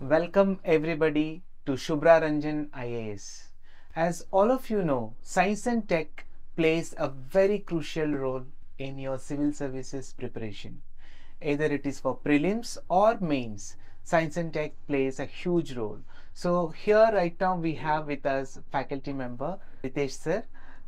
Welcome everybody to Shubhra Ranjan IAS. As all of you know, science and tech plays a very crucial role in your civil services preparation. Either it is for prelims or mains, science and tech plays a huge role. So here right now we have with us faculty member Ritesh sir.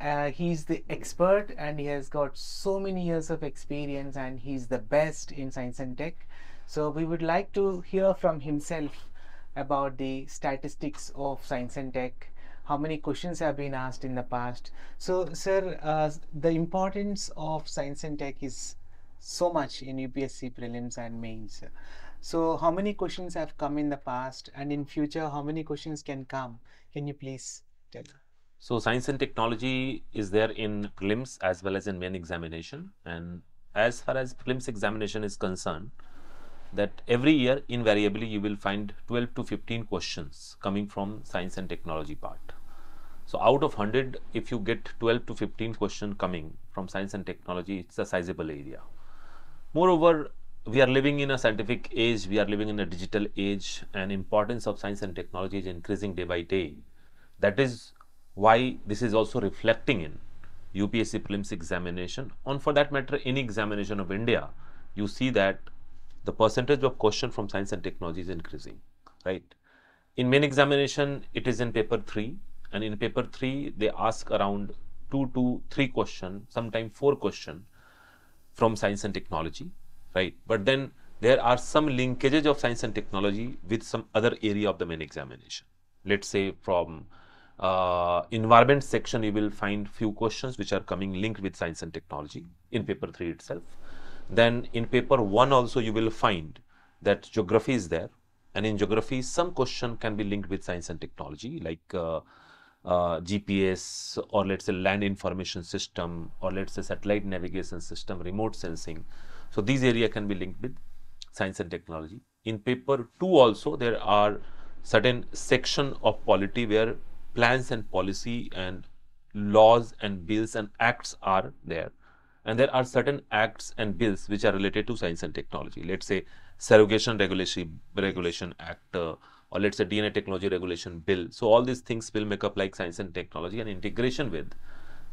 Uh, he's the expert and he has got so many years of experience and he's the best in science and tech. So we would like to hear from himself about the statistics of science and tech, how many questions have been asked in the past. So, sir, uh, the importance of science and tech is so much in UPSC prelims and mains. So, how many questions have come in the past, and in future, how many questions can come? Can you please tell? So, science and technology is there in prelims as well as in main examination. And as far as prelims examination is concerned, that every year invariably you will find 12 to 15 questions coming from science and technology part. So out of 100, if you get 12 to 15 questions coming from science and technology, it's a sizable area. Moreover, we are living in a scientific age, we are living in a digital age and importance of science and technology is increasing day by day. That is why this is also reflecting in UPSC prelims examination on for that matter any examination of India, you see that the percentage of question from science and technology is increasing, right? In main examination, it is in paper 3 and in paper 3, they ask around 2 to 3 question, sometimes 4 question from science and technology, right? But then there are some linkages of science and technology with some other area of the main examination. Let's say from uh, environment section, you will find few questions which are coming linked with science and technology in paper 3 itself then in paper 1 also you will find that geography is there and in geography some question can be linked with science and technology like uh, uh, GPS or let's say land information system or let's say satellite navigation system, remote sensing. So these area can be linked with science and technology. In paper 2 also there are certain section of polity where plans and policy and laws and bills and acts are there and there are certain acts and bills which are related to science and technology. Let's say surrogacy regulation regulation act uh, or let's say DNA technology regulation bill. So all these things will make up like science and technology and integration with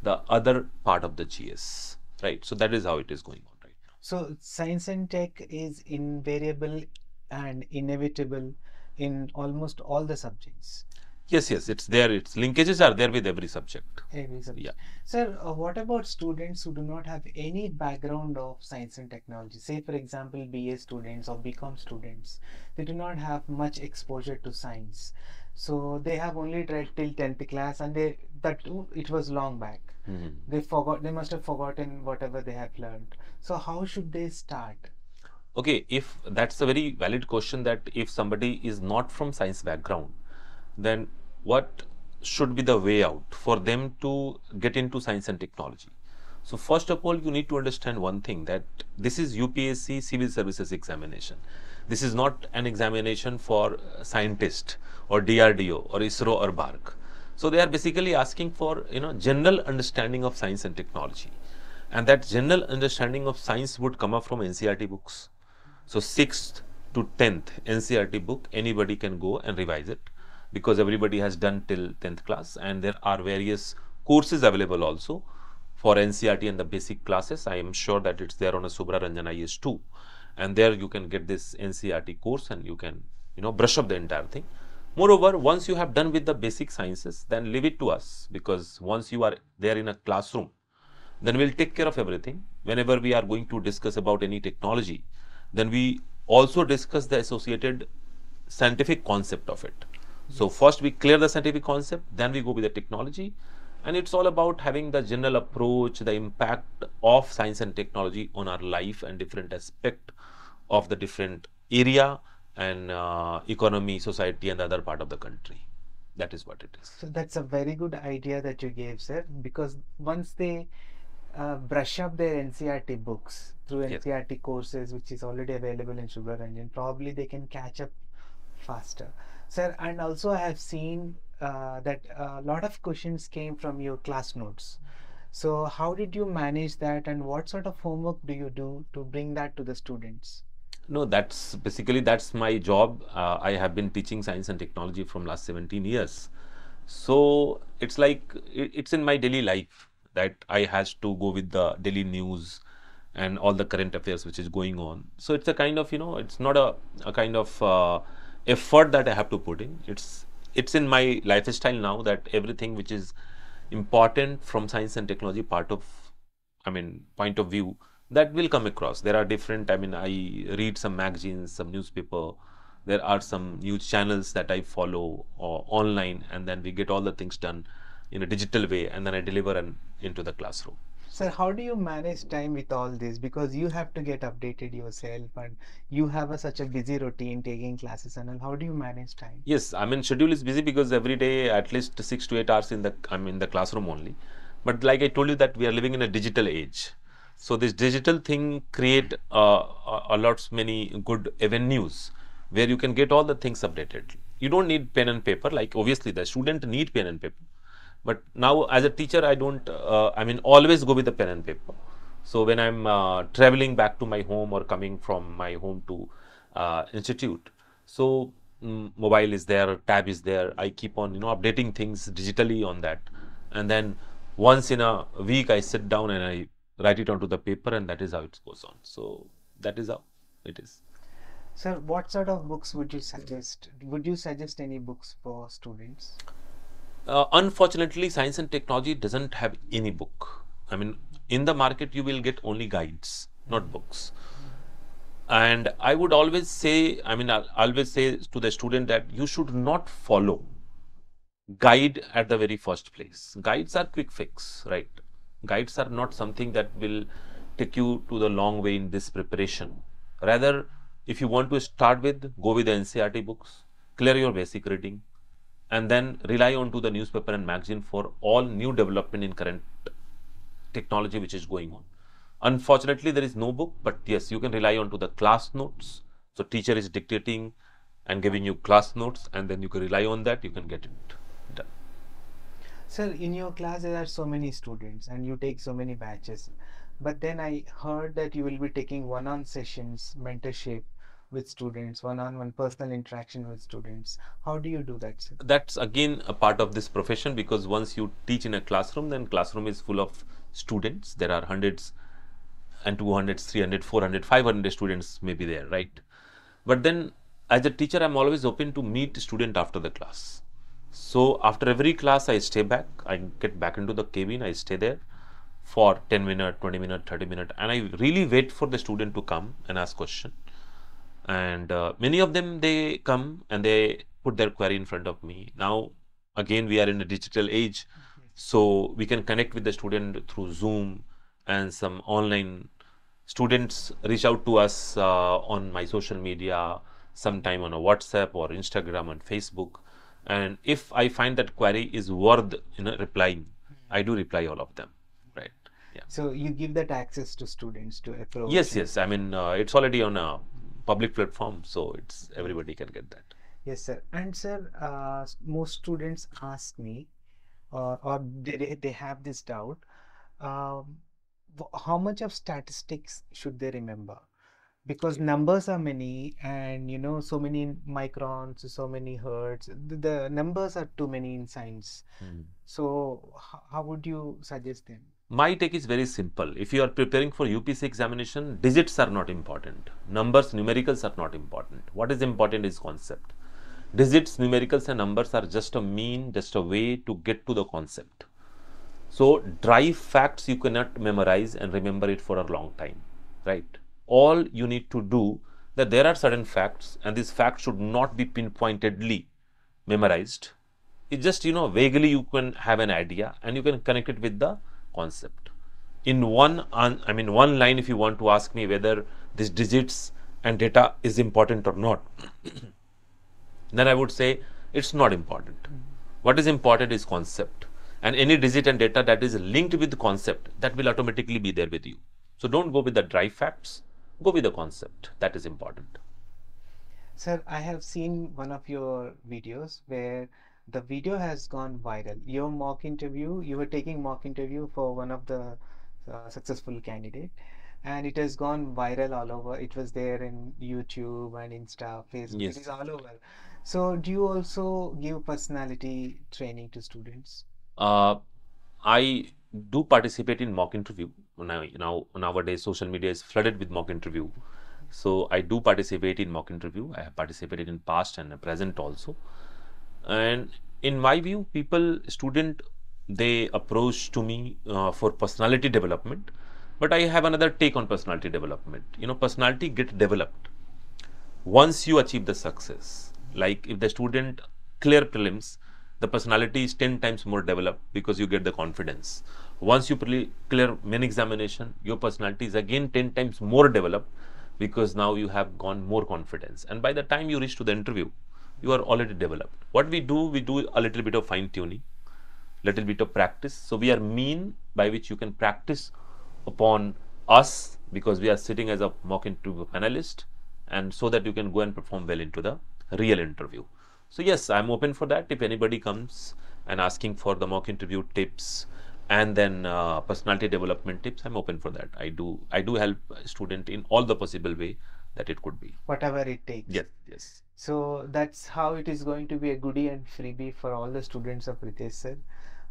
the other part of the GS, right? So that is how it is going on right now. So science and tech is invariable and inevitable in almost all the subjects. Yes, yes, it's there. Its linkages are there with every subject. Every subject. Yeah. Sir, uh, what about students who do not have any background of science and technology? Say, for example, BA students or BCom students, they do not have much exposure to science. So they have only read till 10th class and they that too, it was long back. Mm-hmm. They forgot, they must have forgotten whatever they have learned. So how should they start? Okay, if that's a very valid question that if somebody is not from science background, then what should be the way out for them to get into science and technology. So first of all, you need to understand one thing that this is UPSC civil services examination. This is not an examination for scientist or DRDO or ISRO or BARC. So they are basically asking for you know general understanding of science and technology. And that general understanding of science would come up from NCERT books. So 6th to 10th NCERT book, anybody can go and revise it because everybody has done till 10th class and there are various courses available also for NCERT and the basic classes. I am sure that it's there on a Shubhra Ranjan IAS2 and there you can get this NCERT course and you can you know brush up the entire thing. Moreover, once you have done with the basic sciences, then leave it to us because once you are there in a classroom, then we'll take care of everything. Whenever we are going to discuss about any technology, then we also discuss the associated scientific concept of it. So first we clear the scientific concept, then we go with the technology. And it's all about having the general approach, the impact of science and technology on our life and different aspect of the different area and uh, economy, society and the other part of the country. That is what it is. So that's a very good idea that you gave, sir, because once they uh, brush up their NCERT books through yes. NCERT courses, which is already available in Shubhra Ranjan, probably they can catch up faster. Sir, and also I have seen uh, that a lot of questions came from your class notes. So how did you manage that and what sort of homework do you do to bring that to the students? No, that's basically that's my job. Uh, I have been teaching science and technology from last 17 years. So it's like it, it's in my daily life that I has to go with the daily news and all the current affairs which is going on. So it's a kind of you know it's not a, a kind of uh, effort that I have to put in. It's it's in my lifestyle now that everything which is important from science and technology part of I mean point of view that will come across. There are different, I mean, I read some magazines, some newspaper, there are some news channels that I follow uh, online and then we get all the things done in a digital way and then I deliver and into the classroom. Sir, how do you manage time with all this? Because you have to get updated yourself and you have a, such a busy routine taking classes and all. How do you manage time? Yes, I mean schedule is busy because every day at least six to eight hours in the I'm in the classroom only. But like I told you that we are living in a digital age. So this digital thing create uh, a, lots many good avenues where you can get all the things updated. You don't need pen and paper. Like obviously the student need pen and paper, but now as a teacher I don't. Uh, I mean always go with the pen and paper. So when I'm uh, traveling back to my home or coming from my home to uh, institute, so mm, mobile is there, tab is there. I keep on you know updating things digitally on that, and then once in a week I sit down and I write it onto the paper and that is how it goes on. So that is how it is. Sir, what sort of books would you suggest? Would you suggest any books for students? Uh, unfortunately, science and technology doesn't have any book. I mean, in the market, you will get only guides, not books. And I would always say, I mean, I'll always say to the student that you should not follow guide at the very first place. Guides are quick fix, right? guides are not something that will take you to the long way in this preparation. Rather, if you want to start with, go with the NCERT books, clear your basic reading, and then rely on to the newspaper and magazine for all new development in current technology which is going on. Unfortunately, there is no book, but yes, you can rely on to the class notes. So teacher is dictating and giving you class notes, and then you can rely on that. You can get it done. Sir, in your class there are so many students and you take so many batches. But then I heard that you will be taking one-on sessions, mentorship with students, one-on-one personal interaction with students. How do you do that, sir? That's again a part of this profession because once you teach in a classroom, then classroom is full of students. There are hundreds and 200, 300, 400, 500 students may be there, right? But then as a teacher, I'm always open to meet student after the class. So after every class, I stay back. I get back into the cabin. I stay there for 10 minutes, 20 minutes, 30 minutes, and I really wait for the student to come and ask question. And uh, many of them they come and they put their query in front of me. Now again, we are in a digital age, so we can connect with the student through Zoom and some online. Students reach out to us uh, on my social media, sometime on a WhatsApp or Instagram and Facebook and if I find that query is worth you know replying, I do reply all of them. Right. Yeah. So you give that access to students to approach. Yes, yes. I mean, uh, it's already on a public platform, so it's everybody can get that. Yes, sir. And sir, uh, most students ask me, uh, or they, they have this doubt. Um, how much of statistics should they remember? because numbers are many and you know so many microns so many hertz the, the numbers are too many in science mm. so how would you suggest them my take is very simple. If you are preparing for UPSC examination digits are not important. Numbers numericals are not important. What is important is concept. Digits numericals and numbers are just a mean just a way to get to the concept. So dry facts you cannot memorize and remember it for a long time right? All you need to do that there are certain facts and these facts should not be pinpointedly memorized. It just, you know, vaguely you can have an idea and you can connect it with the concept. In one, I mean, one line, if you want to ask me whether these digits and data is important or not, then I would say it's not important. What is important is concept. And any digit and data that is linked with the concept, that will automatically be there with you. So don't go with the dry facts go with the concept that is important sir i have seen one of your videos where the video has gone viral your mock interview you were taking mock interview for one of the uh, successful candidate and it has gone viral all over. It was there in YouTube and Insta, Facebook. Yes. It is all over. So, do you also give personality training to students? Uh, I do participate in mock interview. Now, now nowadays social media is flooded with mock interview. So I do participate in mock interview. I have participated in past and present also. And in my view, people, student, they approach to me uh, for personality development. But I have another take on personality development. You know, personality get developed once you achieve the success. Like if the student clear prelims, the personality is 10 times more developed because you get the confidence. Once you clear main examination, your personality is again 10 times more developed because now you have gone more confidence. And by the time you reach to the interview, you are already developed. What we do, we do a little bit of fine tuning, little bit of practice. So we are mean by which you can practice upon us because we are sitting as a mock interview panelist and so that you can go and perform well into the real interview. So yes, I'm open for that. If anybody comes and asking for the mock interview tips and then uh, personality development tips, I'm open for that. I do I do help student in all the possible way that it could be. Whatever it takes. Yes, yes. So that's how it is going to be a goodie and freebie for all the students of Ritesh sir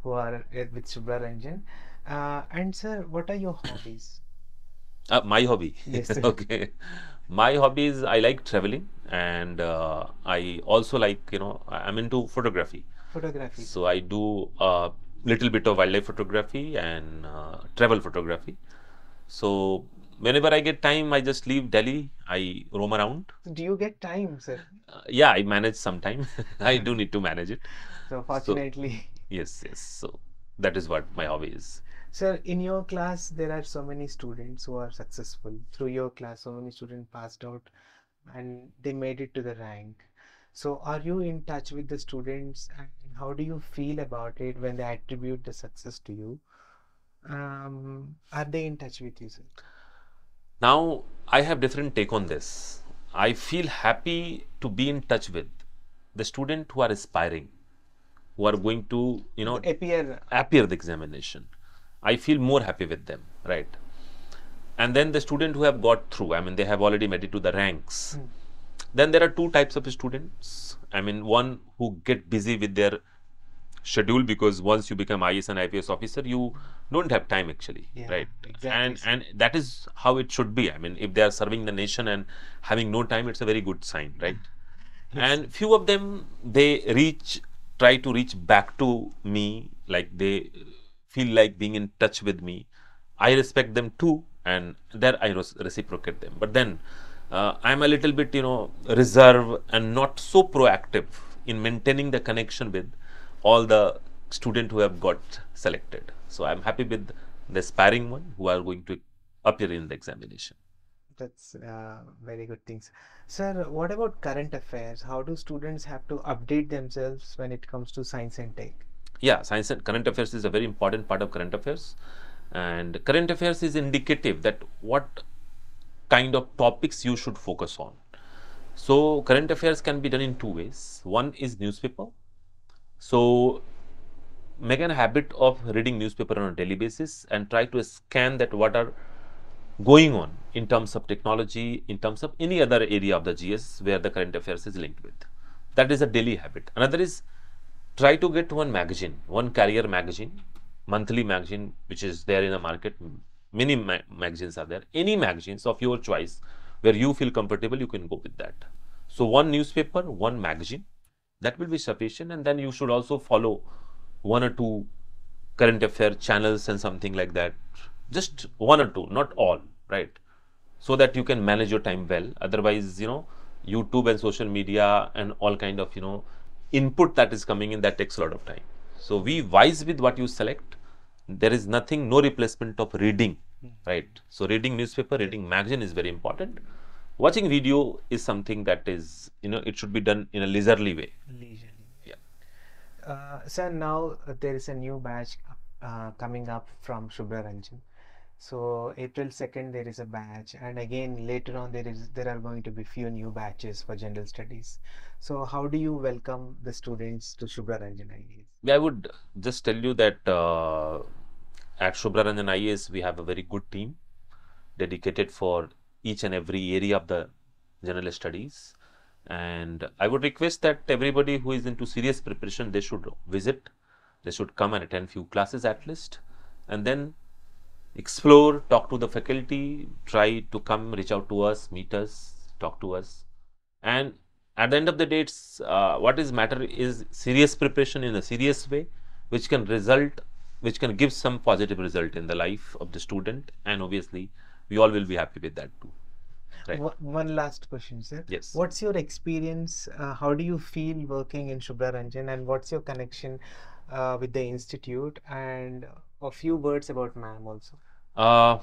who are uh, with Shubhra Ranjan. Uh, and sir, what are your hobbies? Uh, my hobby. Yes. Okay. My hobbies, I like traveling and uh, I also like, you know, I'm into photography. Photography. So I do a little bit of wildlife photography and uh, travel photography. So whenever I get time, I just leave Delhi. I roam around. Do you get time, sir? Uh, yeah, I manage some time. I do need to manage it. So fortunately. So, yes, yes. So that is what my hobby is. Sir, in your class, there are so many students who are successful. Through your class, so many students passed out and they made it to the rank. So, are you in touch with the students and how do you feel about it when they attribute the success to you? Um, are they in touch with you, sir? Now, I have different take on this. I feel happy to be in touch with the student who are aspiring, who are going to, you know, appear appear the examination. I feel more happy with them, right? And then the student who have got through, I mean, they have already made it to the ranks. Hmm. Then there are two types of students. I mean, one who get busy with their schedule because once you become IAS and IPS officer, you don't have time actually, Yeah, right? exactly, And and that is how it should be. I mean, if they are serving the nation and having no time, it's a very good sign, right? and few of them they reach try to reach back to me like they feel like being in touch with me i respect them too and there i reciprocate them but then uh, i'm a little bit you know reserved and not so proactive in maintaining the connection with all the student who have got selected so i'm happy with the aspiring one who are going to appear in the examination That's uh, very good things. Sir, what about current affairs? How do students have to update themselves when it comes to science and tech? yeah science and current affairs is a very important part of current affairs and current affairs is indicative that what kind of topics you should focus on so current affairs can be done in two ways one is newspaper so make an habit of reading newspaper on a daily basis and try to scan that what are going on in terms of technology in terms of any other area of the gs where the current affairs is linked with that is a daily habit another is try to get one magazine, one career magazine, monthly magazine, which is there in the market. Many ma- magazines are there. Any magazines of your choice where you feel comfortable, you can go with that. So, one newspaper, one magazine, that will be sufficient. And then you should also follow one or two current affair channels and something like that. Just one or two, not all, right? So that you can manage your time well. Otherwise, you know, YouTube and social media and all kind of, you know, input that is coming in that takes a lot of time. So be wise with what you select. There is nothing, no replacement of reading, hmm. right? So reading newspaper, reading magazine is very important. Watching video is something that is, you know, it should be done in a leisurely way. Leisurely. Yeah. Uh, sir, now uh, there is a new batch uh, coming up from Shubhra Ranjan. So April 2nd there is a batch and again later on there is there are going to be few new batches for general studies. So how do you welcome the students to Shubhra Ranjan IAS? I would just tell you that uh, at Shubhra Ranjan IAS, we have a very good team. dedicated for each and every area of the general studies. And I would request that everybody who is into serious preparation, they should visit, they should come and attend few classes at least, and then explore, talk to the faculty, try to come, reach out to us, meet us, talk to us. And at the end of the day, it's, uh, what is matter is serious preparation in a serious way, which can result, which can give some positive result in the life of the student. And obviously, we all will be happy with that too. Right. One- last question, sir. Yes. What's your experience? Uh, how do you feel working in Shubhra Ranjan, and what's your connection uh, with the institute? And a few words about ma'am also. Uh,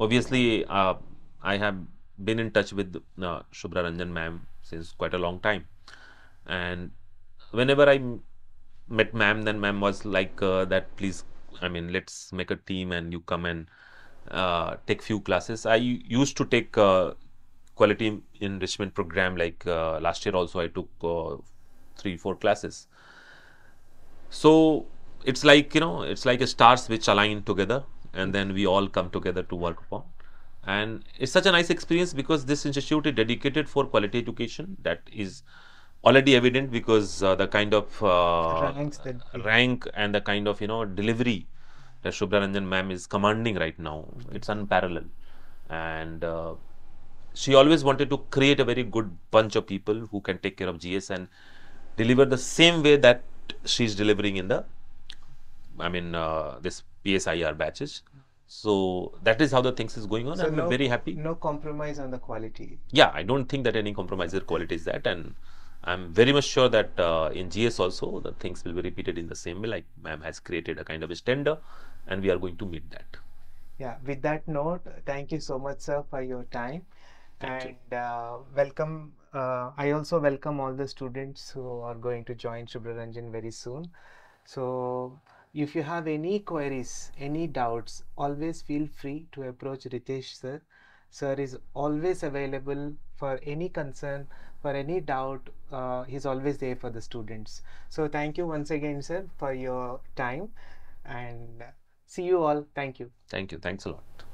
obviously, uh, I have been in touch with uh, Shubhra Ranjan ma'am since quite a long time, and whenever I met ma'am, then ma'am was like uh, that. Please, I mean, let's make a team and you come and uh, take few classes. I used to take uh, quality enrichment program like uh, last year also. I took uh, three four classes. So it's like you know, it's like a stars which align together, and then we all come together to work upon. And it's such a nice experience because this institute is dedicated for quality education. That is already evident because uh, the kind of uh, rank and the kind of you know delivery that Shubhra Ranjan ma'am is commanding right now. It's unparalleled, and uh, she always wanted to create a very good bunch of people who can take care of GS and deliver the same way that she's delivering in the, I mean, uh, this PSIR batches. So that is how the things is going on. So I'm no- very happy. No compromise on the quality. Yeah, I don't think that any compromiser quality is that, and I'm very much sure that uh, in GS also the things will be repeated in the same way. Like ma'am has created a kind of a standard, and we are going to meet that. Yeah. With that note, thank you so much, sir, for your time, Thank you. and uh, welcome. Uh, I also welcome all the students who are going to join Shubhra Ranjan very soon. So, if you have any queries, any doubts, always feel free to approach Ritesh sir. Sir is always available for any concern, for any doubt. Uh, he's always there for the students. So, thank you once again, sir, for your time, and see you all. Thank you. Thank you. Thanks a lot.